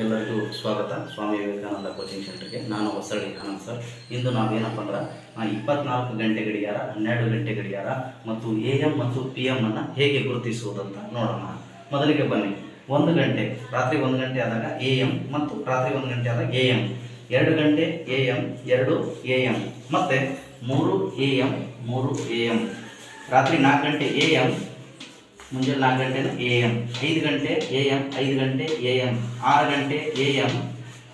ಎಲ್ಲರಿಗೂ ಸ್ವಾಗತ. ಸ್ವಾಮಿ ವಿವೇಕಾನಂದ ಕೋಚಿಂಗ್ ಸೆಂಟರ್ಗೆ. ನಾನು ಹೊಸಳ್ಳಿ ಆನಂದ್ ಸರ್. ಇಂದು ನಾವೇನಪ್ಪ ಅಂದ್ರೆ ಇಪ್ಪತ್ನಾಲ್ಕು ಗಂಟೆ ಗಡಿಯಾರ, ಹನ್ನೆರಡು ಗಂಟೆ ಗಡಿಯಾರ ಮತ್ತು ಎ ಎಂ ಮತ್ತು ಪಿ ಎಂ ಅನ್ನು ಹೇಗೆ ಗುರುತಿಸುವುದಂತ ನೋಡೋಣ. ಮೊದಲಿಗೆ ಬನ್ನಿ. ಒಂದು ಗಂಟೆ, ರಾತ್ರಿ ಒಂದು ಗಂಟೆ ಆದಾಗ ಎ ಎಂ ಮತ್ತು ರಾತ್ರಿ ಒಂದು ಗಂಟೆ ಆದಾಗ ಎ ಎಂ ಎರಡು ಗಂಟೆ, ಎ ಎಂ ಎರಡು, ಎ ಎಂ ಮತ್ತು ಮೂರು ಎ ಎಂ ಮೂರು ಎ ಎಂ ರಾತ್ರಿ ನಾಲ್ಕು ಗಂಟೆ, ಎ ಎಂ ಮುಂಜಾನೆ ನಾಲ್ಕು ಗಂಟೆನ ಎ ಎಂ ಐದು ಗಂಟೆ ಎ ಎಂ ಐದು ಗಂಟೆ ಎ ಎಂ ಆರು ಗಂಟೆ ಎ ಎಂ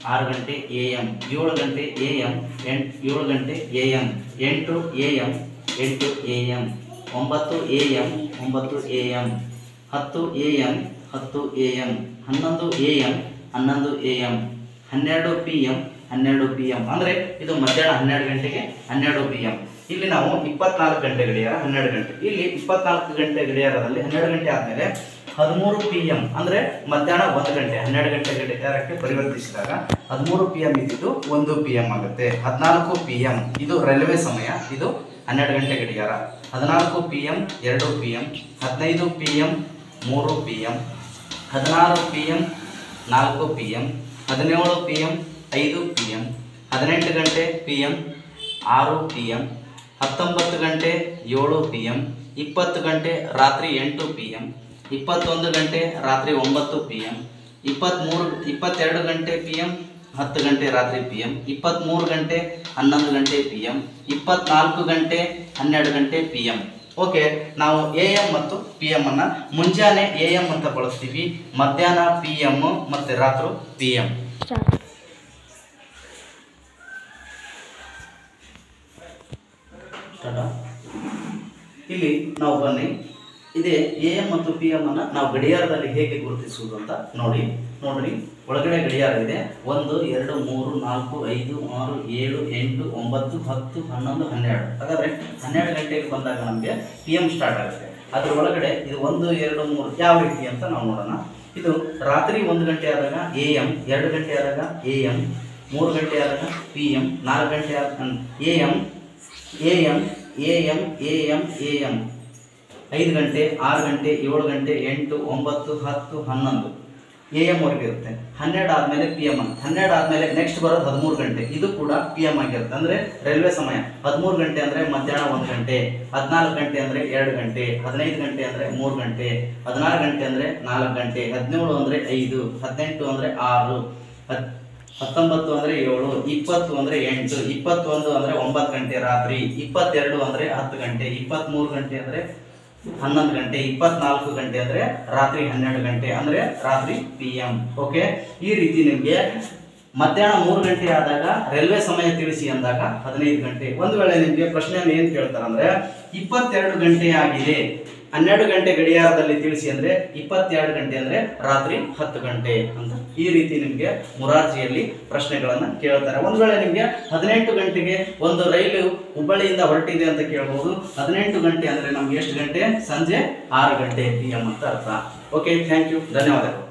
ಆರು ಗಂಟೆ ಎ ಎಂ ಏಳು ಗಂಟೆ ಎ ಎಂ ಎಂಟು ಏಳು ಗಂಟೆ ಎ ಎಂ ಎಂಟು ಎ ಎಂ ಎಂಟು ಎ ಎಂ ಒಂಬತ್ತು ಎ ಎಂ ಒಂಬತ್ತು ಎ ಎಂ ಹತ್ತು ಎ ಎಂ ಹತ್ತು ಎ ಎಂ ಹನ್ನೊಂದು ಎ ಎಂ ಹನ್ನೊಂದು ಎ ಎಂ ಹನ್ನೆರಡು ಪಿ ಎಂ ಹನ್ನೆರಡು ಪಿ ಎಂ ಅಂದರೆ ಇದು ಮಧ್ಯಾಹ್ನ ಹನ್ನೆರಡು ಗಂಟೆಗೆ ಹನ್ನೆರಡು ಪಿ ಎಂ ಇಲ್ಲಿ ನಾವು ಇಪ್ಪತ್ನಾಲ್ಕು ಗಂಟೆ ಗಡಿಯಾರ ಹನ್ನೆರಡು ಗಂಟೆ ಇಲ್ಲಿ ಇಪ್ಪತ್ನಾಲ್ಕು ಗಂಟೆ ಗಡಿಯಾರದಲ್ಲಿ ಹನ್ನೆರಡು ಗಂಟೆ ಆದಮೇಲೆ ಹದಿಮೂರು ಪಿ ಎಂ ಅಂದರೆ ಮಧ್ಯಾಹ್ನ ಒಂದು ಗಂಟೆ ಹನ್ನೆರಡು ಗಂಟೆ ಗಡಿಯಾರಕ್ಕೆ ಪರಿವರ್ತಿಸಿದಾಗ ಹದಿಮೂರು ಪಿ ಎಂ ಇದ್ದಿದ್ದು ಒಂದು ಪಿ ಎಂ ಆಗುತ್ತೆ ಹದಿನಾಲ್ಕು ಪಿ ಎಂ ಇದು ರೈಲ್ವೆ ಸಮಯ ಇದು ಹನ್ನೆರಡು ಗಂಟೆ ಗಡಿಯಾರ ಹದಿನಾಲ್ಕು ಪಿ ಎಂ ಎರಡು ಪಿ ಎಂ ಹದಿನೈದು ಪಿ ಎಂ ಮೂರು ಪಿ ಎಂ ಹದಿನಾರು ಪಿ ಎಂ ನಾಲ್ಕು ಪಿ ಎಂ ಹದಿನೇಳು ಪಿ ಎಂ ಐದು ಪಿ ಎಂ ಹದಿನೆಂಟು ಗಂಟೆ ಪಿ ಎಂ ಆರು ಪಿ ಎಂ ಹತ್ತೊಂಬತ್ತು ಗಂಟೆ ಏಳು ಪಿ ಎಂ ಇಪ್ಪತ್ತು ಗಂಟೆ ರಾತ್ರಿ ಎಂಟು ಪಿ ಎಂ ಇಪ್ಪತ್ತೊಂದು ಗಂಟೆ ರಾತ್ರಿ ಒಂಬತ್ತು ಪಿ ಎಂ ಇಪ್ಪತ್ತ್ಮೂರು ಇಪ್ಪತ್ತೆರಡು ಗಂಟೆ ಪಿ ಎಂ ಹತ್ತು ಗಂಟೆ ರಾತ್ರಿ ಪಿ ಎಂ ಇಪ್ಪತ್ತ್ಮೂರು ಗಂಟೆ ಹನ್ನೊಂದು ಗಂಟೆ ಪಿ ಎಂ ಇಪ್ಪತ್ತ್ನಾಲ್ಕು ಗಂಟೆ ಹನ್ನೆರಡು ಗಂಟೆ ಪಿ ಎಂ ಓಕೆ ನಾವು ಎ ಎಂ ಮತ್ತು ಪಿ ಎಂ ಅನ್ನು ಮುಂಜಾನೆ ಎ ಎಂ ಅಂತ ಬಳಸ್ತೀವಿ, ಮಧ್ಯಾಹ್ನ ಪಿ ಎಂ ಮತ್ತು ರಾತ್ರಿ ಪಿ ಎಂ ಇಲ್ಲಿ ನಾವು ಬನ್ನಿ. ಇದೇ ಎ ಎಂ ಮತ್ತು ಪಿ ಎಂ ಅನ್ನು ನಾವು ಗಡಿಯಾರದಲ್ಲಿ ಹೇಗೆ ಗುರುತಿಸುವುದು ಅಂತ ನೋಡಿ. ನೋಡ್ರಿ, ಒಳಗಡೆ ಗಡಿಯಾರ ಇದೆ. ಒಂದು, ಎರಡು, ಮೂರು, ನಾಲ್ಕು, ಐದು, ಆರು, ಏಳು, ಎಂಟು, ಒಂಬತ್ತು, ಹತ್ತು, ಹನ್ನೊಂದು, ಹನ್ನೆರಡು. ಹಾಗಾದ್ರೆ ಹನ್ನೆರಡು ಗಂಟೆಗೆ ಬಂದಾಗ ನಮಗೆ ಪಿ ಎಂ ಸ್ಟಾರ್ಟ್ ಆಗುತ್ತೆ. ಅದರ ಒಳಗಡೆ ಇದು ಒಂದು, ಎರಡು, ಮೂರು ಯಾವ ರೀತಿ ಅಂತ ನಾವು ನೋಡೋಣ. ಇದು ರಾತ್ರಿ ಒಂದು ಗಂಟೆ ಆದಾಗ ಎ ಎಂ ಎರಡು ಗಂಟೆ ಆದಾಗ ಎ ಎಂ ಮೂರು ಗಂಟೆ ಆದಾಗ ಪಿ ಎಂ ನಾಲ್ಕು ಗಂಟೆ ಆದ A M A M A M A M, A M ಐದು ಗಂಟೆ, ಆರು ಗಂಟೆ, ಏಳು ಗಂಟೆ, ಎಂಟು, ಒಂಬತ್ತು, ಹತ್ತು, ಹನ್ನೊಂದು. ಎ ಎಂ ವರೆಗೆ ಇರುತ್ತೆ. ಹನ್ನೆರಡು ಆದಮೇಲೆ ಪಿ ಎಂ ಅಂತ. ಹನ್ನೆರಡು ಆದಮೇಲೆ ನೆಕ್ಸ್ಟ್ ಬರೋದು ಹದಿಮೂರು ಗಂಟೆ. ಇದು ಕೂಡ ಪಿ ಎಂ ಆಗಿರುತ್ತೆ. ಅಂದರೆ ರೈಲ್ವೆ ಸಮಯ. ಹದಿಮೂರು ಗಂಟೆ ಅಂದರೆ ಮಧ್ಯಾಹ್ನ ಒಂದು ಗಂಟೆ. ಹದಿನಾಲ್ಕು ಗಂಟೆ ಅಂದರೆ ಎರಡು ಗಂಟೆ. ಹದಿನೈದು ಗಂಟೆ ಅಂದರೆ ಮೂರು ಗಂಟೆ. ಹದಿನಾರು ಗಂಟೆ ಅಂದರೆ ನಾಲ್ಕು ಗಂಟೆ. ಹದಿನೇಳು ಅಂದರೆ ಐದು. ಹದಿನೆಂಟು ಅಂದರೆ ಆರು. ಹತ್ ಹತ್ತೊಂಬತ್ತು ಅಂದರೆ ಏಳು, ಇಪ್ಪತ್ತು ಅಂದರೆ ಎಂಟು, ಇಪ್ಪತ್ತೊಂದು ಅಂದರೆ ಒಂಬತ್ತು ಗಂಟೆ ರಾತ್ರಿ, ಇಪ್ಪತ್ತೆರಡು ಅಂದರೆ ಹತ್ತು ಗಂಟೆ ಇಪ್ಪತ್ತ್ಮೂರು ಗಂಟೆ ಅಂದರೆ ಹನ್ನೊಂದು ಗಂಟೆ, ಇಪ್ಪತ್ನಾಲ್ಕು ಗಂಟೆ ಅಂದರೆ ರಾತ್ರಿ ಹನ್ನೆರಡು ಗಂಟೆ ಅಂದರೆ ರಾತ್ರಿ ಪಿ ಎಂ ಓಕೆ ಈ ರೀತಿ ನಿಮಗೆ ಮಧ್ಯಾಹ್ನ ಮೂರು ಗಂಟೆ ಆದಾಗ, ರೈಲ್ವೆ ಸಮಯ ತಿಳಿಸಿ ಅಂದಾಗ ಹದಿನೈದು ಗಂಟೆ. ಒಂದು ವೇಳೆ ನಿಮಗೆ ಪ್ರಶ್ನೆಯನ್ನು ಏನು ಕೇಳ್ತಾರಂದ್ರೆ ಇಪ್ಪತ್ತೆರಡು ಗಂಟೆ ಆಗಿದೆ. ಹನ್ನೆರಡು ಗಂಟೆ ಗಡಿಯಾರದಲ್ಲಿ ತಿಳಿಸಿ ಅಂದರೆ ಇಪ್ಪತ್ತೆರಡು ಗಂಟೆ ಅಂದರೆ ರಾತ್ರಿ ಹತ್ತು ಗಂಟೆ ಅಂತ. ಈ ರೀತಿ ನಿಮಗೆ ಮುರಾರ್ಜಿಯಲ್ಲಿ ಪ್ರಶ್ನೆಗಳನ್ನು ಕೇಳ್ತಾರೆ. ಒಂದು ವೇಳೆ ನಿಮಗೆ ಹದಿನೆಂಟು ಗಂಟೆಗೆ ಒಂದು ರೈಲು ಹುಬ್ಬಳ್ಳಿಯಿಂದ ಹೊರಟಿದೆ ಅಂತ ಕೇಳ್ಬೋದು. ಹದಿನೆಂಟು ಗಂಟೆ ಅಂದರೆ ನಮ್ಗೆ ಎಷ್ಟು ಗಂಟೆ? ಸಂಜೆ ಆರು ಗಂಟೆ ಪಿ ಎಂ ಅಂತ ಅರ್ಥ. ಓಕೆ ಥ್ಯಾಂಕ್ ಯು ಧನ್ಯವಾದಗಳು.